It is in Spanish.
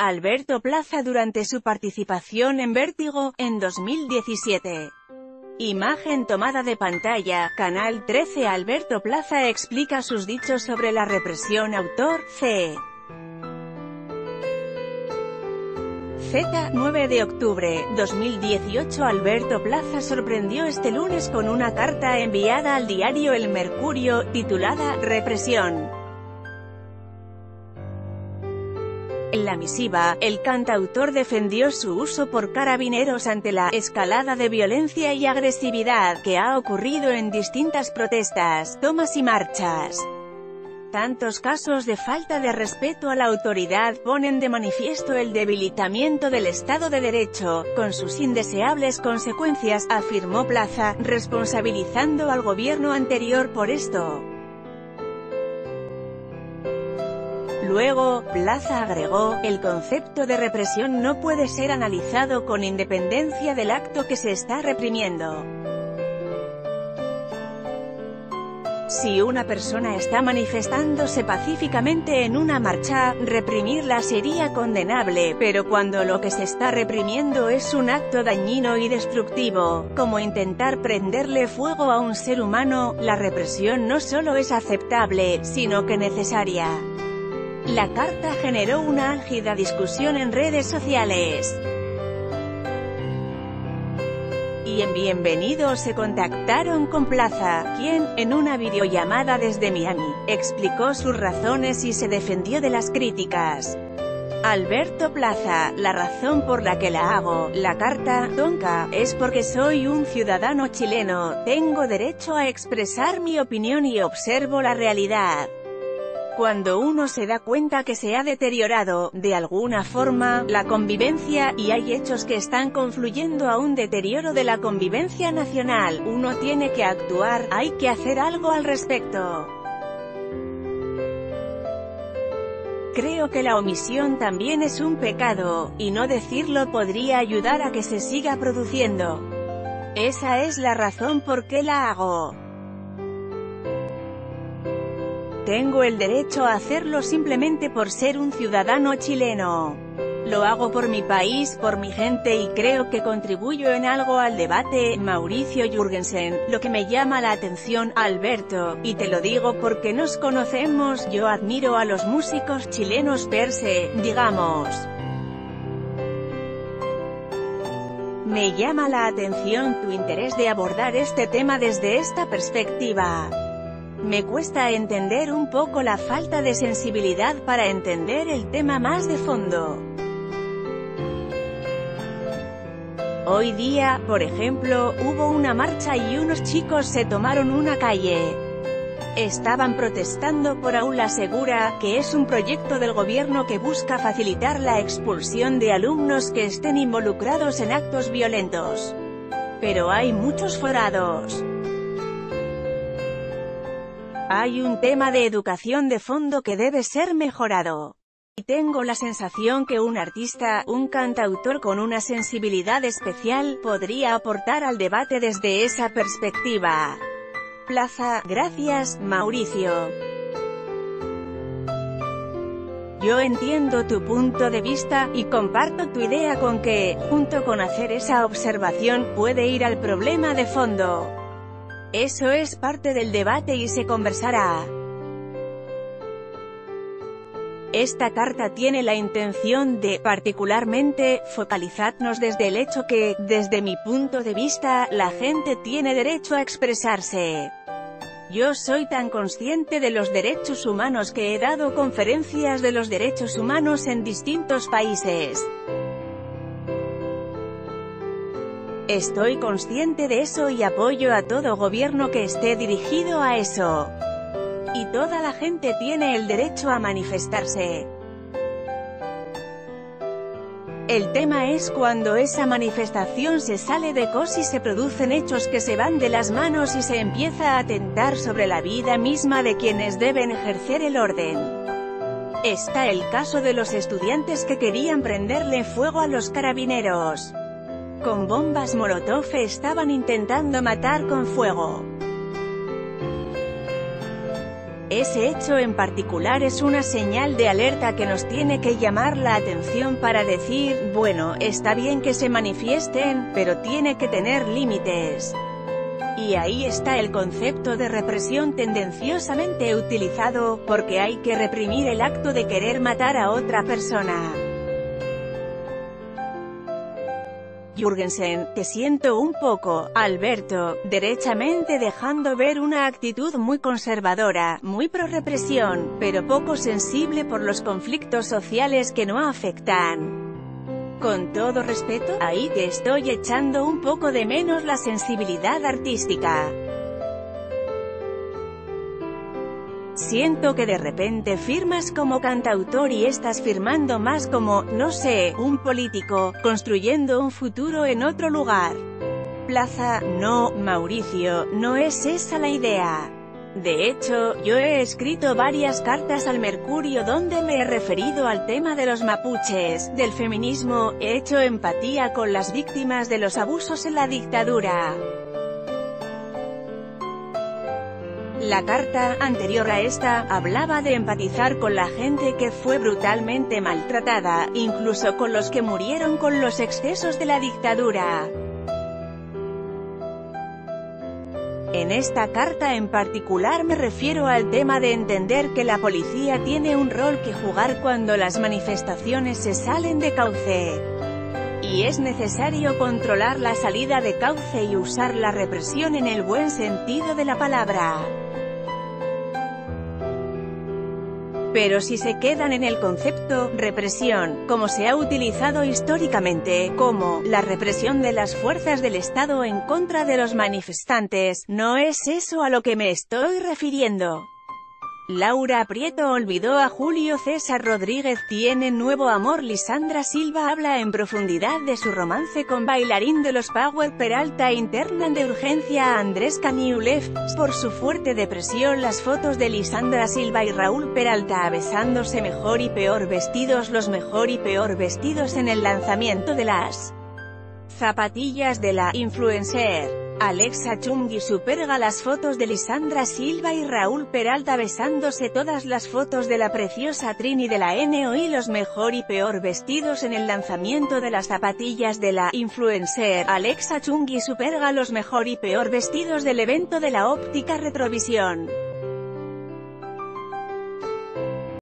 Alberto Plaza durante su participación en Vértigo, en 2017. Imagen tomada de pantalla, Canal 13 Alberto Plaza explica sus dichos sobre la represión Autor, C. Z, 9 de octubre, 2018 Alberto Plaza sorprendió este lunes con una carta enviada al diario El Mercurio, titulada, Represión. En la misiva, el cantautor defendió su uso por carabineros ante la escalada de violencia y agresividad que ha ocurrido en distintas protestas, tomas y marchas. Tantos casos de falta de respeto a la autoridad ponen de manifiesto el debilitamiento del Estado de Derecho, con sus indeseables consecuencias, afirmó Plaza, responsabilizando al gobierno anterior por esto. Luego, Plaza agregó, el concepto de represión no puede ser analizado con independencia del acto que se está reprimiendo. Si una persona está manifestándose pacíficamente en una marcha, reprimirla sería condenable, pero cuando lo que se está reprimiendo es un acto dañino y destructivo, como intentar prenderle fuego a un ser humano, la represión no solo es aceptable, sino que necesaria. La carta generó una álgida discusión en redes sociales. Y en Bienvenidos se contactaron con Plaza, quien, en una videollamada desde Miami, explicó sus razones y se defendió de las críticas. Alberto Plaza, la razón por la que la hago, la carta, tonca, es porque soy un ciudadano chileno, tengo derecho a expresar mi opinión y observo la realidad. Cuando uno se da cuenta que se ha deteriorado, de alguna forma, la convivencia, y hay hechos que están confluyendo a un deterioro de la convivencia nacional, uno tiene que actuar, hay que hacer algo al respecto. Creo que la omisión también es un pecado, y no decirlo podría ayudar a que se siga produciendo. Esa es la razón por qué la hago. Tengo el derecho a hacerlo simplemente por ser un ciudadano chileno. Lo hago por mi país, por mi gente y creo que contribuyo en algo al debate, Mauricio Jürgensen, lo que me llama la atención, Alberto, y te lo digo porque nos conocemos, yo admiro a los músicos chilenos per se, digamos. Me llama la atención tu interés de abordar este tema desde esta perspectiva. Me cuesta entender un poco la falta de sensibilidad para entender el tema más de fondo. Hoy día, por ejemplo, hubo una marcha y unos chicos se tomaron una calle. Estaban protestando por Aula Segura, que es un proyecto del gobierno que busca facilitar la expulsión de alumnos que estén involucrados en actos violentos. Pero hay muchos forados. Hay un tema de educación de fondo que debe ser mejorado. Y tengo la sensación que un artista, un cantautor con una sensibilidad especial, podría aportar al debate desde esa perspectiva. Plaza, gracias, Mauricio. Yo entiendo tu punto de vista, y comparto tu idea con que, junto con hacer esa observación, puede ir al problema de fondo. Eso es parte del debate y se conversará. Esta carta tiene la intención de, particularmente, focalizarnos desde el hecho que, desde mi punto de vista, la gente tiene derecho a expresarse. Yo soy tan consciente de los derechos humanos que he dado conferencias de los derechos humanos en distintos países. Estoy consciente de eso y apoyo a todo gobierno que esté dirigido a eso. Y toda la gente tiene el derecho a manifestarse. El tema es cuando esa manifestación se sale de cos y se producen hechos que se van de las manos y se empieza a atentar sobre la vida misma de quienes deben ejercer el orden. Está el caso de los estudiantes que querían prenderle fuego a los carabineros. Con bombas molotov estaban intentando matar con fuego. Ese hecho en particular es una señal de alerta que nos tiene que llamar la atención para decir, bueno, está bien que se manifiesten, pero tiene que tener límites. Y ahí está el concepto de represión tendenciosamente utilizado, porque hay que reprimir el acto de querer matar a otra persona. Jürgensen, te siento un poco, Alberto, derechamente dejando ver una actitud muy conservadora, muy pro-represión, pero poco sensible por los conflictos sociales que no afectan. Con todo respeto, ahí te estoy echando un poco de menos la sensibilidad artística. Siento que de repente firmas como cantautor y estás firmando más como, no sé, un político, construyendo un futuro en otro lugar. Plaza, no, Mauricio, no es esa la idea. De hecho, yo he escrito varias cartas al Mercurio donde me he referido al tema de los mapuches, del feminismo, he hecho empatía con las víctimas de los abusos en la dictadura. La carta, anterior a esta, hablaba de empatizar con la gente que fue brutalmente maltratada, incluso con los que murieron con los excesos de la dictadura. En esta carta en particular me refiero al tema de entender que la policía tiene un rol que jugar cuando las manifestaciones se salen de cauce. Y es necesario controlar la salida de cauce y usar la represión en el buen sentido de la palabra. Pero si se quedan en el concepto, represión, como se ha utilizado históricamente, como, la represión de las fuerzas del Estado en contra de los manifestantes, no es eso a lo que me estoy refiriendo. Laura Prieto olvidó a Julio César Rodríguez tiene nuevo amor Lisandra Silva habla en profundidad de su romance con bailarín de los Power Peralta internan de urgencia a Andrés Caniulev, por su fuerte depresión las fotos de Lisandra Silva y Raúl Peralta besándose mejor y peor vestidos los mejor y peor vestidos en el lanzamiento de las zapatillas de la influencer. Alexa Chungi superga las fotos de Lisandra Silva y Raúl Peralta besándose todas las fotos de la preciosa Trini de la NO y los mejor y peor vestidos en el lanzamiento de las zapatillas de la influencer. Alexa Chungi superga los mejor y peor vestidos del evento de la óptica retrovisión.